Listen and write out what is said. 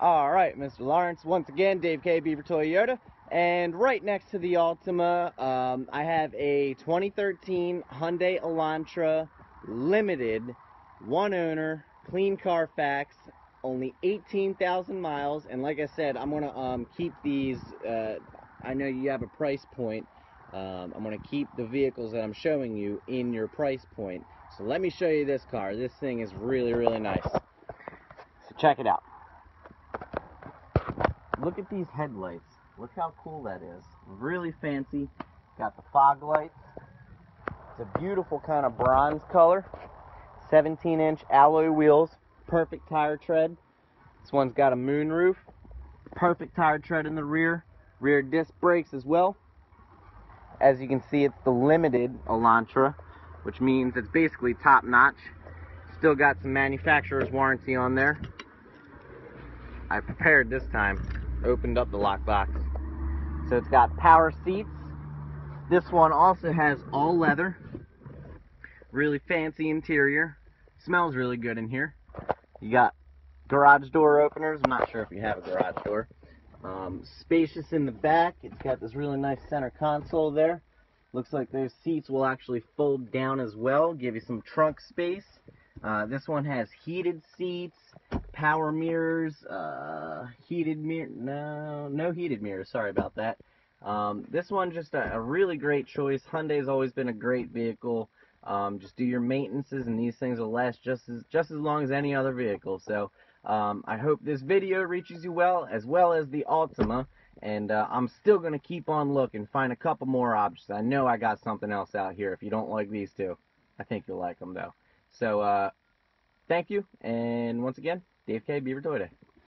All right, Mr. Lawrence. Once again, Dave K. Beaver Toyota. And right next to the Altima, um, I have a 2013 Hyundai Elantra Limited, one owner, clean Carfax, only 18,000 miles. And like I said, I'm going to um, keep these, uh, I know you have a price point. Um, I'm going to keep the vehicles that I'm showing you in your price point. So let me show you this car. This thing is really, really nice. So check it out. Look at these headlights. Look how cool that is. Really fancy. Got the fog lights. It's a beautiful kind of bronze color. 17 inch alloy wheels. Perfect tire tread. This one's got a moonroof. Perfect tire tread in the rear. Rear disc brakes as well. As you can see, it's the limited Elantra, which means it's basically top notch. Still got some manufacturer's warranty on there. I prepared this time. Opened up the lockbox. So it's got power seats. This one also has all leather. Really fancy interior. Smells really good in here. You got garage door openers. I'm not sure if you have a garage door. Um, spacious in the back. It's got this really nice center console there. Looks like those seats will actually fold down as well, give you some trunk space. Uh, this one has heated seats, power mirrors, uh, heated mirror, no, no heated mirrors, sorry about that. Um, this one just a, a, really great choice. Hyundai's always been a great vehicle. Um, just do your maintenances and these things will last just as, just as long as any other vehicle. So um, I hope this video reaches you well, as well as the Altima. And uh, I'm still going to keep on looking, find a couple more options. I know I got something else out here. If you don't like these two, I think you'll like them though. So uh, thank you, and once again, Dave K. Beaver Toyota.